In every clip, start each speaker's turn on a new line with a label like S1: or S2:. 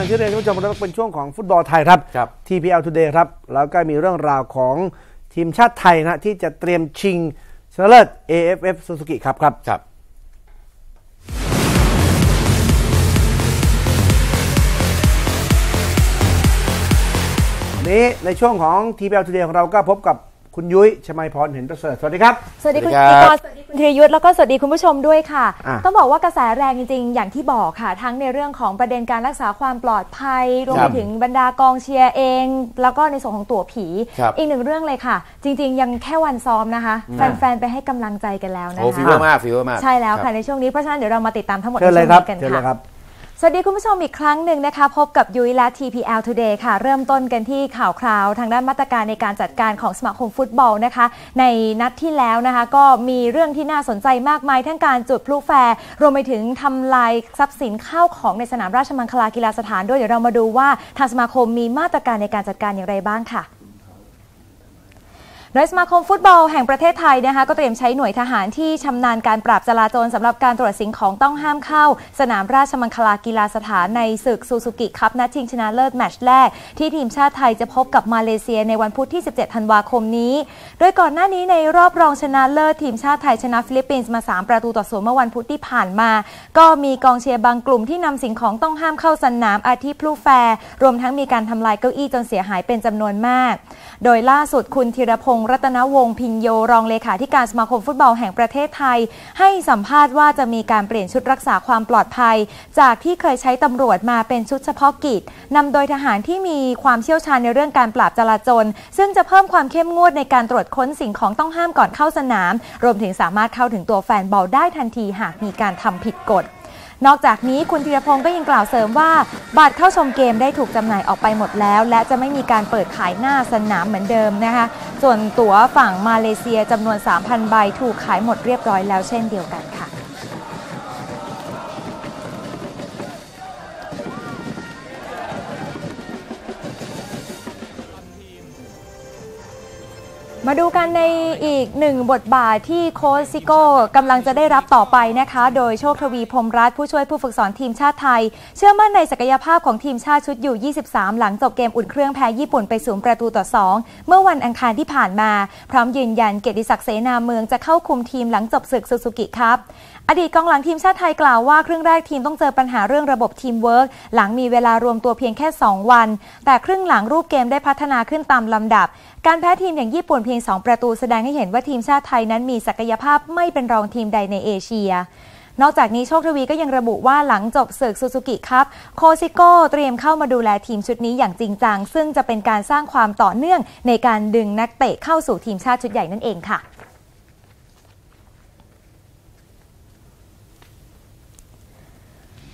S1: อย่างที่เรียนท่านผู้ชมครับเป็นช่วงของฟุตบอลไทยครับ
S2: ครับ
S1: TPL Today ครับ แล้วก็มีเรื่องราวของทีมชาติไทยนะที่จะเตรียมชิงชนะเลิศ AFF Suzuki ครับครับ
S2: ครับ
S1: วันนี้ในช่วงของ TPL Today ของเราก็พบกับ คุณยุ้ยชมัยพรเห็นประเสริฐสวัสดีครับ
S3: สวัสดีคุณ
S2: สวัสดี
S3: อี
S2: ค
S3: ก
S2: รับ
S3: รสวัสดีคุณธีรยุทธ์แล้วก็สวัสดีคุณผู้ชมด้วยค่ะ
S1: อะ
S3: ต้องบอกว่ากระแสแรงจริงๆ อย่างที่บอกค่ะ ทั้งในเรื่องของประเด็นการรักษาความปลอดภัยรวม
S2: ค
S3: ไป
S2: รับ
S3: ถึงบรรดากองเชียร์เอง แล้วก็ในส่วนของตั๋วผี
S2: ครับ
S3: อีกหนึ่งเรื่องเลยค่ะ จริง ๆ ยังแค่วันซ้อมนะคะแฟนๆไปให้กำลังใจกันแล้วนะ
S2: โอ้
S3: คะ
S2: ฟีเวอร์มากฟีเวอร์มาก
S3: ใช่แล้ว
S2: รั
S3: ค่ะ
S2: บ
S3: ในช่วงนี้เพราะฉะนั้นเดี๋ยวเรามาติดตามทั้งหมด
S1: เชิญ
S3: ใน
S1: เลย
S3: ช่วง
S1: ครับ
S3: นี้กัน
S1: เชิญเลย
S3: ค่ะ
S1: ครับ
S3: สวัสดีคุณผู้ชมอีกครั้งหนึ่งนะคะ พบกับยุ้ยและ TPL Today ค่ะ เริ่มต้นกันที่ข่าวคราวทางด้านมาตรการในการจัดการของสมาคมฟุตบอลนะคะ ในนัดที่แล้วนะคะ ก็มีเรื่องที่น่าสนใจมากมาย ทั้งการจุดพลุแฟลร์รวมไปถึงทำลายทรัพย์สินข้าวของในสนามราชมังคลากีฬาสถานด้วยเดี๋ยวเรามาดูว่าทางสมาคมมีมาตรการในการจัดการอย่างไรบ้างค่ะ โดยสมาคมฟุตบอลแห่งประเทศไทยนะคะก็เตรียมใช้หน่วยทหารที่ชำนาญการปราบจลาจลสำหรับการตรวจสิ่งของต้องห้ามเข้า สนามราชมังคลากีฬาสถานในศึกซูซูกิคัพนัดชิงชนะเลิศแมตช์แรก ที่ทีมชาติไทยจะพบกับมาเลเซียในวันพุธที่ 17 ธันวาคมนี้ โดยก่อนหน้านี้ในรอบรองชนะเลิศทีมชาติไทยชนะฟิลิปปินส์มา 3 ประตูต่อศูนย์เมื่อวันพุธที่ผ่านมา ก็มีกองเชียร์บางกลุ่มที่นำสิ่งของต้องห้ามเข้าสนามอาทิพลุแฟร์รวมทั้งมีการทำลายเก้าอี้จนเสียหายเป็นจำนวนมาก โดยล่าสุดคุณธีรพงษ์รัตนวงศ์พินโยรองเลขาธิการสมาคมฟุตบอลแห่งประเทศไทย ให้สัมภาษณ์ว่าจะมีการเปลี่ยนชุดรักษาความปลอดภัย จากที่เคยใช้ตำรวจมาเป็นชุดเฉพาะกิจนำโดยทหารที่มีความเชี่ยวชาญในเรื่องการปราบจลาจล ซึ่งจะเพิ่มความเข้มงวดในการตรวจค้นสิ่งของต้องห้ามก่อนเข้าสนาม รวมถึงสามารถเข้าถึงตัวแฟนบอลได้ทันทีหากมีการทำผิดกฎ นอกจากนี้คุณธีรพงศ์ก็ยังกล่าวเสริมว่าบัตรเข้าชมเกมได้ถูกจำหน่ายออกไปหมดแล้ว และจะไม่มีการเปิดขายหน้าสนามเหมือนเดิมนะคะ ส่วนตั๋วฝั่งมาเลเซียจำนวน 3,000 ใบถูกขายหมดเรียบร้อยแล้วเช่นเดียวกัน มาดูกันในอีกหนึ่งบทบาทที่โค้ชซิโก้กำลังจะได้รับต่อไปนะคะ โดยโชคทวีพรหมรัตน์ผู้ช่วยผู้ฝึกสอนทีมชาติไทย เชื่อมั่นในศักยภาพของทีมชาติชุด U 23 หลังจบเกมอุ่นเครื่องแพ้ญี่ปุ่นไปศูนย์ประตูต่อ 2 เมื่อวันอังคารที่ผ่านมา พร้อมยืนยันเกียรติศักดิ์เสนาเมืองจะเข้าคุมทีมหลังจบศึกซูซูกิคัพอดีตกองหลังทีมชาติไทยกล่าวว่าครึ่งแรกทีมต้องเจอปัญหาเรื่องระบบทีมเวิร์กหลังมีเวลารวมตัวเพียงแค่ 2 วัน แต่ครึ่งหลังรูปเกมได้พัฒนาขึ้นตามลำดับ การแพ้ทีมอย่างญี่ปุ่นเพียง 2 ประตูแสดงให้เห็นว่าทีมชาติไทยนั้นมีศักยภาพไม่เป็นรองทีมใดในเอเชีย นอกจากนี้โชคทวีก็ยังระบุว่าหลังจบศึกซูซูกิครับโคซิโก้เตรียมเข้ามาดูแลทีมชุดนี้อย่างจริงจังซึ่งจะเป็นการสร้างความต่อเนื่องในการดึงนักเตะเข้าสู่ทีมชาติชุดใหญ่นั่นเองค่ะ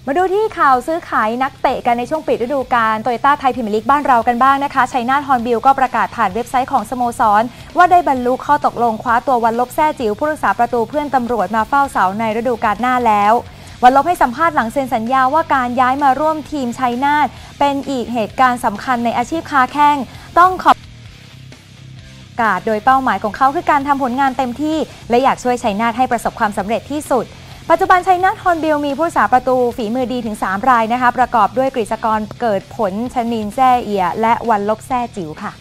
S3: มาดูที่ข่าวซื้อขายนักเตะกันในช่วงปิดฤดูกาลโตโยต้าไทยพรีเมียร์ลีกบ้านเรากันบ้างนะคะชัยนาทฮอร์นบิลก็ประกาศผ่านเว็บไซต์ของสโมสร ว่าได้บรรลุข้อตกลงคว้าตัววัลลภแซ่จิ๋วผู้รักษาประตูเพื่อนตำรวจมาเฝ้าเสาในฤดูกาลหน้าแล้ววัลลภให้สัมภาษณ์หลังเซ็นสัญญาว่าการย้ายมาร่วมทีมชัยนาทเป็นอีกเหตุการณ์สำคัญในอาชีพค้าแข้งต้องขอบกาศโดยเป้าหมายของเขาคือการทำผลงานเต็มที่ และอยากช่วยชัยนาทให้ประสบความสำเร็จที่สุด ปัจจุบันชัยนาทฮอนบิลมีผู้รักษาประตูฝีมือดีถึง 3 รายนะคะ ประกอบด้วยกฤษกรเกิดผลชนินแซ่เอีย และวันลบแซ่จิ๋วค่ะ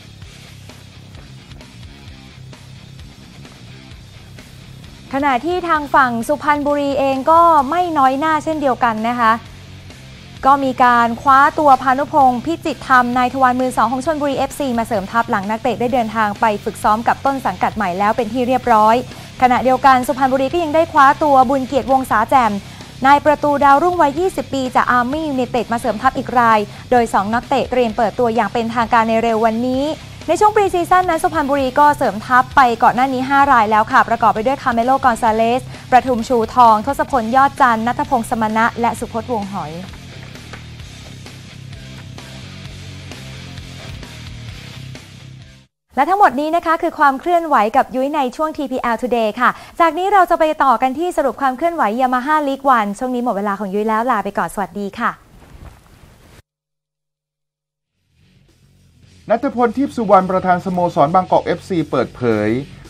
S3: ขณะที่ทางฝั่งสุพรรณบุรีเองก็ไม่น้อยหน้าเช่นเดียวกันนะคะ ก็มีการคว้าตัวพานุพงศ์พิจิตธรรมนายทวารมือสองของชนบุรี FC มาเสริมทัพหลังนักเตะได้เดินทางไปฝึกซ้อมกับต้นสังกัดใหม่แล้วเป็นที่เรียบร้อย ขณะเดียวกันสุพรรณบุรีก็ยังได้คว้าตัวบุญเกียรติวงศาแจ่มนายประตูดาวรุ่งวัย 20 ปี จากอาร์มี่ยูเนเต็ดมาเสริมทัพอีกราย โดย 2 นักเตะเตรียมเปิดตัวอย่างเป็นทางการในเร็ววันนี้ ในช่วง pre-season นั้นสุพรรณบุรีก็เสริมทัพไปก่อนหน้านี้ 5 รายแล้วค่ะ ประกอบไปด้วยคาร์เมโลกอนซาเลซ ประทุมชูทอง ทศพลยอดจันทร์นัทพงศ์สมณะ และสุพจน์วงหอย และทั้งหมดนี้นะคะคือความเคลื่อนไหวกับยุ้ยในช่วง TPL Today ค่ะ จากนี้เราจะไปต่อกันที่สรุปความเคลื่อนไหวยามาฮ่าลีกวันช่วงนี้หมดเวลาของยุ้ยแล้วลาไปก่อนสวัสดีค่ะ
S4: นัทพลทิพสุวรรณประธานสโมสรบางกอก FC เปิดเผย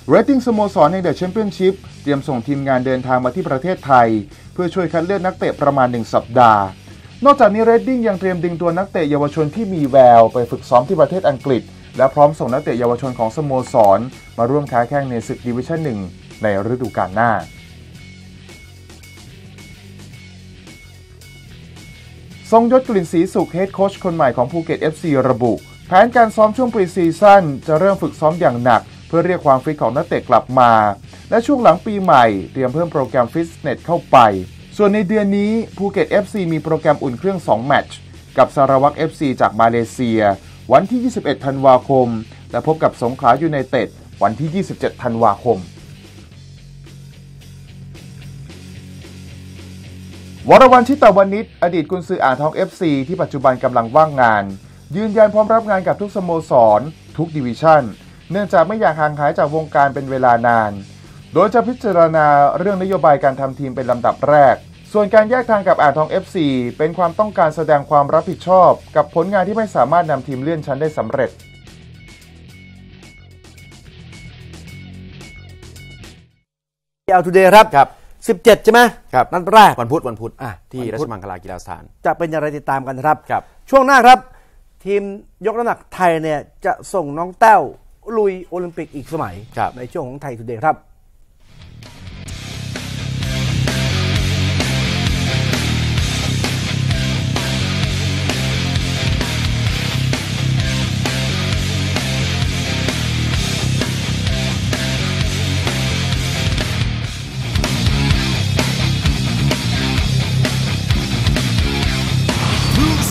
S4: เรดดิ้งสโมสรในเดอะแชมเปี้ยนชิพเตรียมส่งทีมงานเดินทางมาที่ประเทศไทย เพื่อช่วยคัดเลือกนักเตะประมาณ 1 สัปดาห์ นอกจากนี้เรดดิ้งยังเตรียมดึงตัวนักเตะเยาวชนที่มีแววไปฝึกซ้อมที่ประเทศอังกฤษ และพร้อมส่งนักเตะเยาวชนของสโมสร มาร่วมค้าแข้งในศึกดิวิชั่นหนึ่งในฤดูกาลหน้า ทรงยศกลิ่นสีสุขเฮดโค้ชคนใหม่ของภูเก็ต FC ระบุ แผนการซ้อมช่วง pre-season จะเริ่มฝึกซ้อมอย่างหนัก เพื่อเรียกความฟิตของนักเตะกลับมา และช่วงหลังปีใหม่ เตรียมเพิ่มโปรแกรมฟิตเนสเข้าไป ส่วนในเดือนนี้ภูเก็ต FC มีโปรแกรมอุ่นเครื่อง 2 แมตช์กับสารวัตร FC จากมาเลเซีย วันที่ 21 ธันวาคม และพบกับสงขลายูไนเต็ดวันที่ 27 ธันวาคม วรวันชิตวณิชอดีตกุนซืออ่างทอง FC ที่ปัจจุบันกำลังว่างงาน ยืนยันพร้อมรับงานกับทุกสโมสร ทุกดิวิชั่น เนื่องจากไม่อยากห่างหายจากวงการเป็นเวลานาน โดยจะพิจารณาเรื่องนโยบายการทำทีมเป็นลำดับแรก ส่วนการแยกทางกับอ่างทอง FC เป็นความต้องการแสดงความรับผิดชอบ กับผลงานที่ไม่สามารถนำทีมเลื่อนชั้นได้สำเร็จ
S1: เอาทูเดย์ครับ
S2: ครับ
S1: 17 ใช่ไหม
S2: ครับ
S1: นัดแรก
S2: วันพุธวันพุธอะที่
S1: วันพุธ
S2: ราชมังคลากีฬาสถาน
S1: จะเป็นอย่างไรติดตามกันนะครับ
S2: ครับ
S1: ช่วงหน้าครับ ทีมยกน้ำหนักไทยเนี่ยจะส่งน้องแต้วลุยโอลิมปิกอีกสมัย
S2: ครับ
S1: ในช่วงของไทย Today ครับ